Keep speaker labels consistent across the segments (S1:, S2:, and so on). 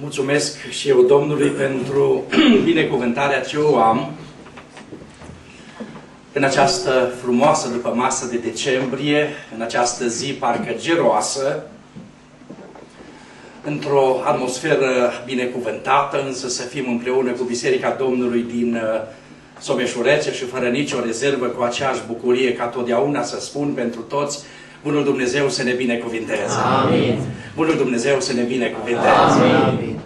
S1: mulțumesc și eu Domnului pentru binecuvântarea ce o am în această frumoasă după masă de decembrie, în această zi parcă geroasă, într-o atmosferă binecuvântată, însă să fim împreună cu Biserica Domnului din uh, Someșurețe și fără nicio rezervă, cu aceeași bucurie ca totdeauna să spun pentru toți, Bunul Dumnezeu să ne binecuvinteze.
S2: Amin.
S1: Bunul Dumnezeu să ne binecuvinteze.
S2: Amin.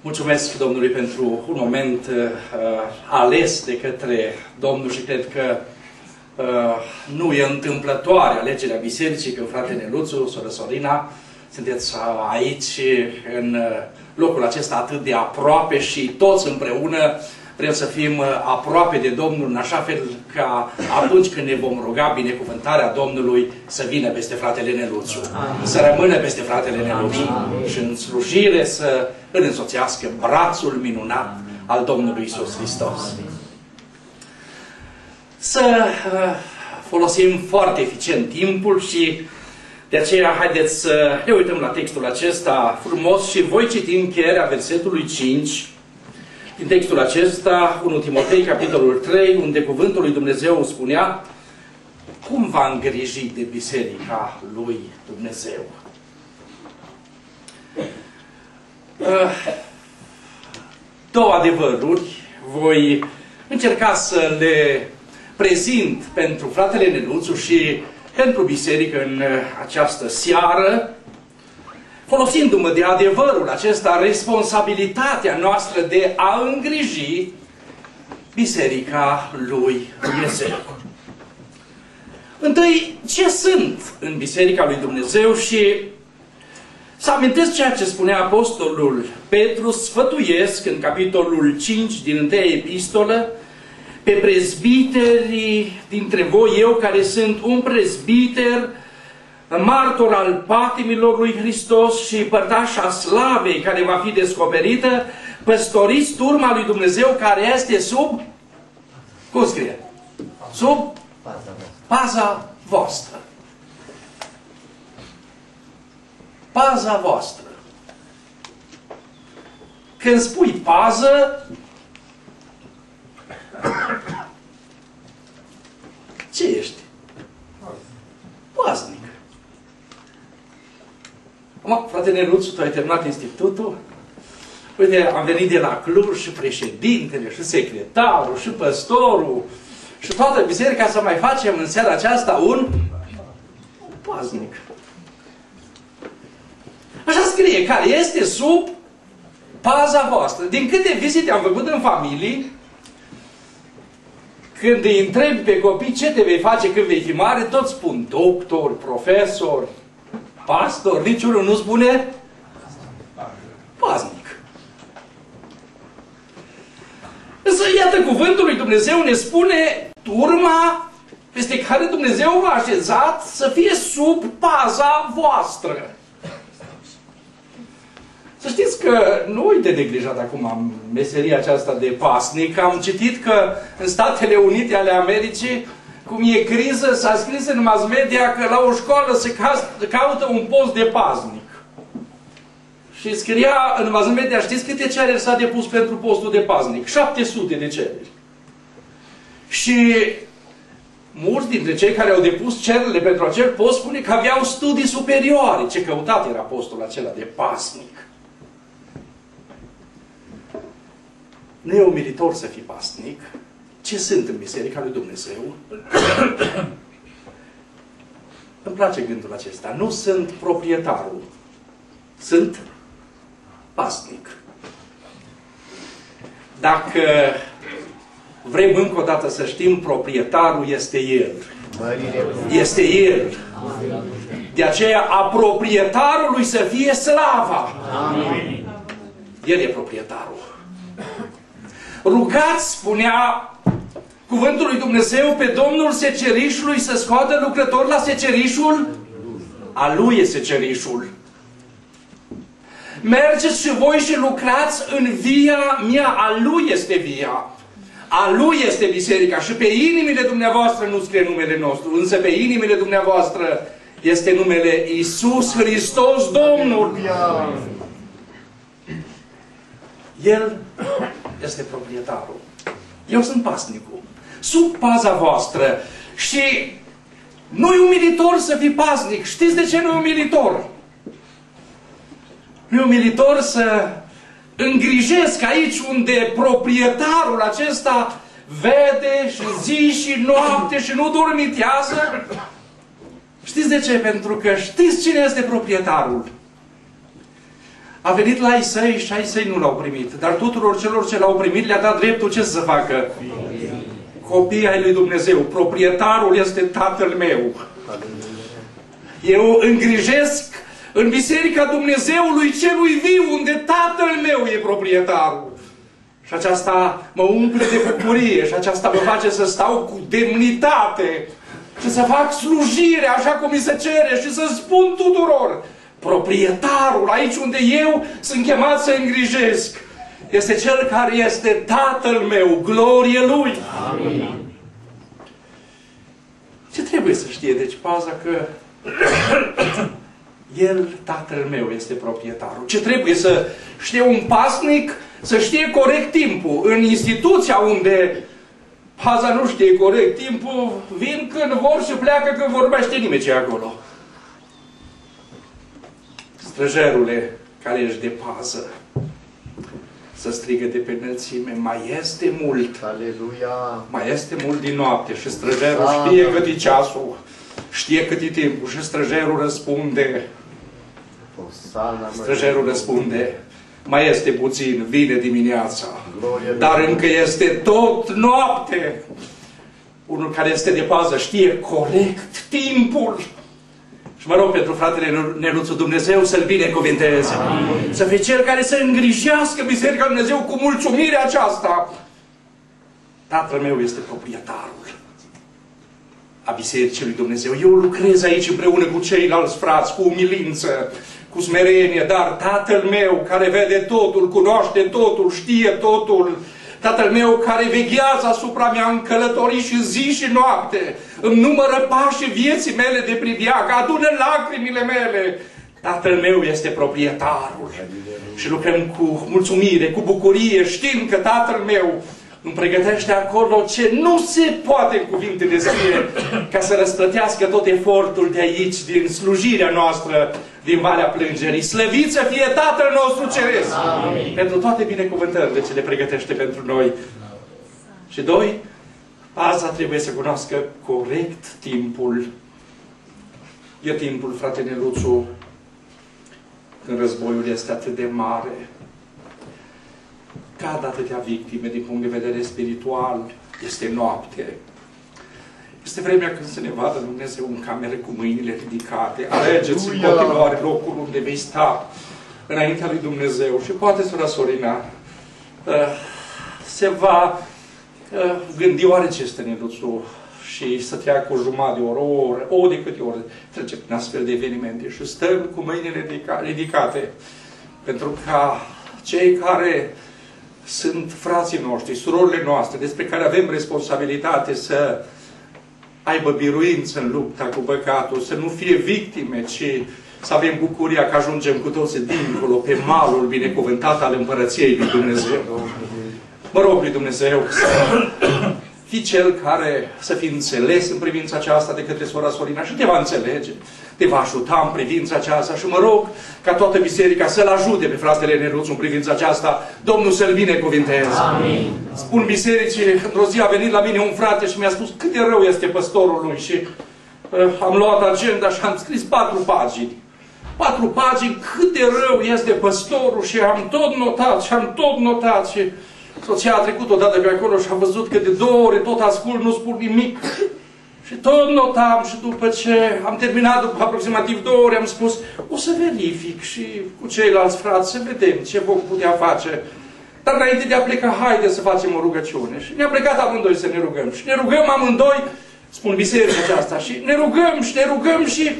S1: Mulțumesc Domnului pentru un moment uh, ales de către Domnul și cred că uh, nu e întâmplătoare alegerea bisericii, că fratele Neluțu, soră Sorina, sunteți aici în uh, locul acesta atât de aproape și toți împreună vrem să fim uh, aproape de Domnul în așa fel ca atunci când ne vom ruga binecuvântarea Domnului să vină peste fratele Neluțu,
S2: Amin.
S1: să rămână peste fratele Neluțu
S2: Amin.
S1: și în slujire să îl însoțească brațul minunat al Domnului Isus Hristos. Să uh, folosim foarte eficient timpul și de aceea haideți să ne uităm la textul acesta frumos și voi citi încheierea versetului 5 din textul acesta, 1 Timotei, capitolul 3, unde cuvântul lui Dumnezeu spunea cum va îngriji de biserica lui Dumnezeu. Uh, două adevăruri voi încerca să le prezint pentru fratele Neluțu și pentru biserică în uh, această seară, folosindu-mă de adevărul acesta, responsabilitatea noastră de a îngriji Biserica lui Dumnezeu. Întâi, ce sunt în Biserica lui Dumnezeu și să amintesc ceea ce spunea Apostolul Petru, sfătuiesc în capitolul 5 din 1 epistolă, pe prezbiterii dintre voi, eu care sunt un prezbiter, martor al patimilor lui Hristos și părtașa slavei care va fi descoperită, păstoriți turma lui Dumnezeu care este sub, cum scrie? Sub paza voastră. Paza voastră. Când spui pază, ce ești? Paznic. Acum, frate Neluțu, tu ai terminat institutul. Uite, am venit de la Cluj și președintele, și secretarul, și păstorul, și toată biserica să mai facem în seara aceasta un, un paznic. Așa scrie, care este sub paza voastră. Din câte vizite am făcut în familii, când îi întrebi pe copii ce te vei face când vei fi mare, toți spun doctor, profesor, pastor, niciunul nu spune paznic. Însă, iată, cuvântul lui Dumnezeu ne spune turma peste care Dumnezeu v-a așezat să fie sub paza voastră. Să știți că nu uite neglijat acum meseria aceasta de pasnic. Am citit că în Statele Unite ale Americii, cum e criză, s-a scris în mass media că la o școală se caută un post de pasnic. Și scria în mass media, știți câte cereri s-a depus pentru postul de paznic? 700 de cereri. Și mulți dintre cei care au depus cererile pentru acel post spune că aveau studii superioare. Ce căutat era postul acela de pasnic. Nu e umilitor să fii pasnic. Ce sunt în Biserica lui Dumnezeu? Îmi place gândul acesta. Nu sunt proprietarul. Sunt pasnic. Dacă vrem încă o dată să știm, proprietarul este El. Este El. De aceea a proprietarului să fie slava.
S2: Amin.
S1: El e proprietarul. Rugați, spunea cuvântul lui Dumnezeu, pe Domnul secerișului să scoată lucrători la secerișul? A lui e secerișul. Mergeți și voi și lucrați în via mea. A lui este via. A lui este biserica. Și pe inimile dumneavoastră nu scrie numele nostru, însă pe inimile dumneavoastră este numele Isus Hristos Domnul. El este proprietarul. Eu sunt pasnicul. Sub paza voastră. Și nu e umilitor să fii pasnic. Știți de ce nu e umilitor? Nu e umilitor să îngrijesc aici unde proprietarul acesta vede și zi și noapte și nu dormitează. Știți de ce? Pentru că știți cine este proprietarul. A venit la ei săi și ai săi nu l-au primit. Dar tuturor celor ce l-au primit le-a dat dreptul ce să facă? Copii ai lui Dumnezeu. Proprietarul este Tatăl meu. Eu îngrijesc în Biserica Dumnezeului celui viu, unde Tatăl meu e proprietarul. Și aceasta mă umple de bucurie și aceasta mă face să stau cu demnitate și să fac slujire așa cum mi se cere și să spun tuturor proprietarul, aici unde eu sunt chemat să îngrijesc, este Cel care este Tatăl meu, glorie Lui. Amin. Ce trebuie să știe? Deci paza că El, Tatăl meu, este proprietarul. Ce trebuie să știe un pasnic? Să știe corect timpul. În instituția unde paza nu știe corect timpul, vin când vor și pleacă când vorbește nimeni ce acolo străjerule care ești de pază, să strigă de pe înălțime, mai este mult.
S2: Aleluia!
S1: Mai este mult din noapte și străjerul Sana. știe cât e ceasul, știe cât e timpul și străjerul răspunde. Sana, străjerul răspunde, mai este puțin, vine dimineața, Gloria dar încă este tot noapte. Unul care este de pază știe corect timpul. Și mă rog pentru fratele Neluțu Dumnezeu să-l binecuvinteze. Să fie cel care să îngrijească Biserica Dumnezeu cu mulțumire aceasta. Tatăl meu este proprietarul a Bisericii lui Dumnezeu. Eu lucrez aici împreună cu ceilalți frați, cu umilință, cu smerenie, dar Tatăl meu care vede totul, cunoaște totul, știe totul, Tatăl meu care veghează asupra mea în călătorii și zi și noapte, îmi numără pașii vieții mele de priviag, adună lacrimile mele. Tatăl meu este proprietarul. Și lucrăm cu mulțumire, cu bucurie, știind că Tatăl meu îmi pregătește acolo ce nu se poate în cuvinte de scrie ca să răsplătească tot efortul de aici, din slujirea noastră din Valea Plângerii. Slăvit să fie Tatăl nostru Ceresc Amin. pentru toate binecuvântările ce le pregătește pentru noi. Și doi, aza trebuie să cunoască corect timpul. E timpul, frate Neluțu, când războiul este atât de mare, cad atâtea victime din punct de vedere spiritual, este noapte. Este vremea când să ne vadă Dumnezeu în cameră cu mâinile ridicate. Alegeți în continuare locul unde vei sta înaintea lui Dumnezeu. Și poate, sora Sorina, uh, se va uh, gândi oare ce este neduțul și să treacă o jumătate de oră, o oră, o de câte ori trece prin astfel de evenimente și stăm cu mâinile ridicate pentru ca cei care sunt frații noștri, surorile noastre, despre care avem responsabilitate să aibă biruință în lupta cu păcatul, să nu fie victime, ci să avem bucuria că ajungem cu toții dincolo, pe malul binecuvântat al Împărăției lui Dumnezeu. Mă rog lui Dumnezeu să fi cel care să fie înțeles în privința aceasta de către sora Sorina și te va înțelege, te va ajuta în privința aceasta și mă rog ca toată biserica să-l ajute pe fratele Neruț în privința aceasta, Domnul să-l binecuvinteze. Amin. Spun bisericii, într-o zi a venit la mine un frate și mi-a spus cât de rău este păstorul lui și uh, am luat agenda și am scris patru pagini. Patru pagini, cât de rău este păstorul și am tot notat și am tot notat și Soția a trecut odată pe acolo și a văzut că de două ore tot ascult, nu spun nimic. Și tot notam și după ce am terminat, după aproximativ două ore, am spus, o să verific și cu ceilalți frați să vedem ce vom putea face. Dar înainte de a pleca, haide să facem o rugăciune. Și ne-am plecat amândoi să ne rugăm. Și ne rugăm amândoi, spun biserica aceasta, și ne rugăm și ne rugăm și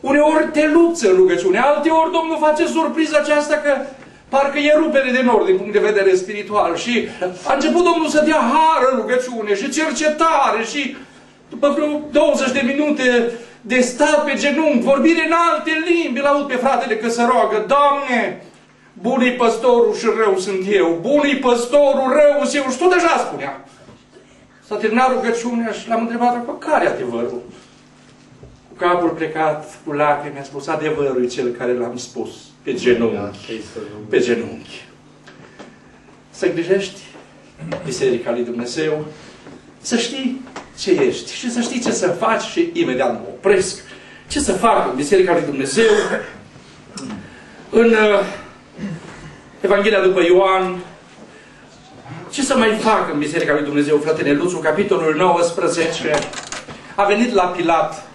S1: uneori te lupți în rugăciune. Alte ori Domnul face surpriza aceasta că Parcă e rupere de nord din punct de vedere spiritual. Și a început Domnul să dea hară rugăciune și cercetare și după vreo 20 de minute de stat pe genunchi, vorbire în alte limbi, îl aud pe fratele că se roagă, Doamne, bunii păstorul și rău sunt eu, bunii păstorul, rău sunt eu, și tu deja spunea. S-a terminat rugăciunea și l-am întrebat, pe care adevărul? Cu capul plecat, cu lacrimi, a spus, adevărul e cel care l-am spus, pe genunchi, pe genunchi. Să grijești Biserica lui Dumnezeu, să știi ce ești și să știi ce să faci și imediat mă opresc. Ce să fac în Biserica lui Dumnezeu? În uh, Evanghelia după Ioan, ce să mai fac în Biserica lui Dumnezeu, fratele Luțu, capitolul 19, a venit la Pilat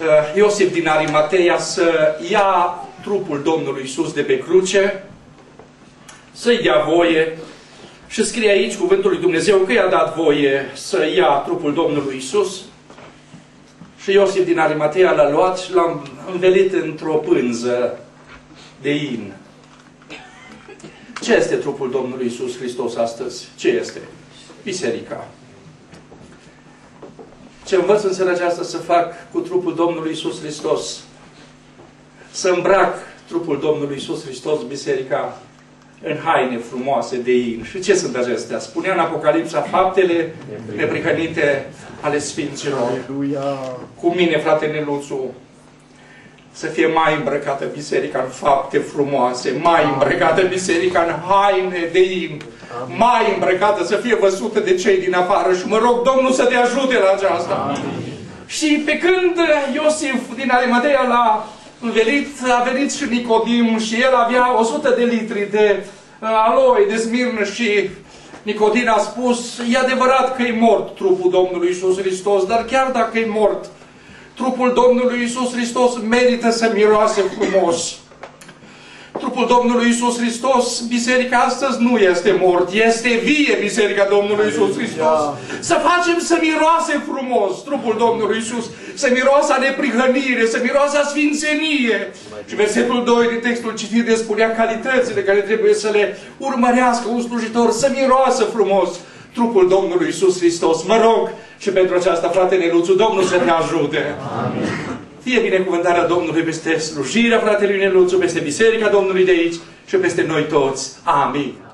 S1: uh, Iosif din Arimateia să ia trupul Domnului Isus de pe cruce, să-i dea voie și scrie aici cuvântul lui Dumnezeu că i-a dat voie să ia trupul Domnului Isus. Și Iosif din Arimatea l-a luat și l-a învelit într-o pânză de in. Ce este trupul Domnului Isus Hristos astăzi? Ce este? Biserica. Ce învăț în seara aceasta să fac cu trupul Domnului Isus Hristos? Să îmbrac trupul Domnului Isus Hristos, biserica, în haine frumoase de in. Și ce sunt acestea? Spunea în Apocalipsa faptele neprihănite ale Sfinților. Cu mine, frate Neluțu, să fie mai îmbrăcată biserica în fapte frumoase, mai îmbrăcată biserica în haine de in, mai îmbrăcată să fie văzută de cei din afară și mă rog Domnul să te ajute la aceasta. Amin. Și pe când Iosif din Arimatea l-a învelit, a venit și Nicodim și el avea 100 de litri de uh, aloi, de smirnă și Nicodim a spus, e adevărat că e mort trupul Domnului Isus Hristos, dar chiar dacă e mort, trupul Domnului Isus Hristos merită să miroase frumos. Trupul Domnului Isus Hristos, biserica astăzi nu este mort, este vie biserica Domnului Isus Hristos. Să facem să miroase frumos trupul Domnului Isus, să miroase a neprihănire, să miroase a sfințenie. Și versetul 2 din textul citit de spunea calitățile care trebuie să le urmărească un slujitor, să miroase frumos trupul Domnului Isus Hristos. Mă rog și pentru aceasta, fratele Luțu, Domnul să te ajute. Amin. Fie binecuvântarea Domnului peste slujirea fratelui Neluțu, peste biserica Domnului de aici și peste noi toți. Amin.